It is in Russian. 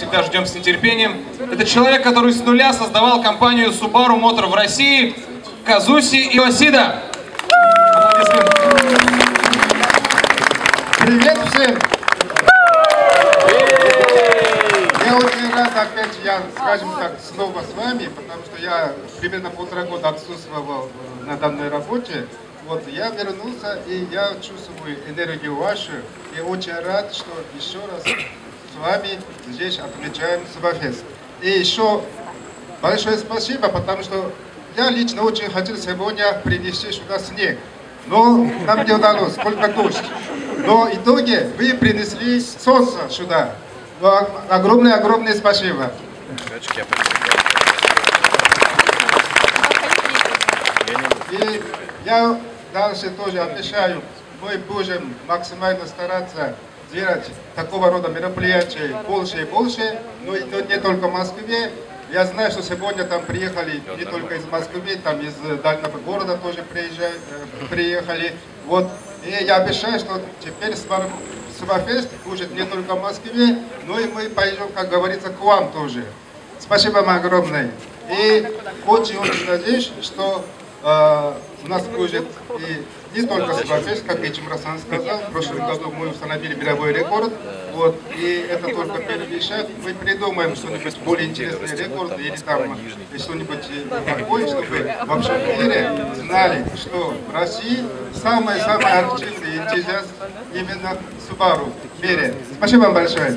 Всегда ждем с нетерпением. Это человек, который с нуля создавал компанию Subaru Motor в России, Казуси Иосида. Привет всем! Я очень рад опять, я, скажем так, снова с вами, потому что я примерно полтора года отсутствовал э, на данной работе. Вот я вернулся, и я чувствую энергию вашу, и очень рад, что еще раз с вами здесь отмечаем Сабафест. И еще большое спасибо, потому что я лично очень хотел сегодня принести сюда снег. Но нам не удалось, только дождь. Но в итоге вы принесли солнце сюда. Огромное-огромное спасибо. И я дальше тоже обещаю, мы будем максимально стараться делать такого рода мероприятия больше и больше, но и не только в Москве. Я знаю, что сегодня там приехали не только из Москвы, там из дальнего города тоже приезжают, э, приехали. Вот. И я обещаю, что теперь Свафест будет не только в Москве, но и мы пойдем, как говорится, к вам тоже. Спасибо вам огромное. И очень-очень надеюсь, что э, у нас будет и не только Свафест, как Эчим Расан сказал, в прошлом году мы установили мировой рекорд, вот, и это только первый шаг. Мы придумаем что-нибудь более интересный рекорд или там что-нибудь такое, чтобы во всем мире знали, что в России самый-самый активный энтузиаст именно Subaru в мире. Спасибо вам большое.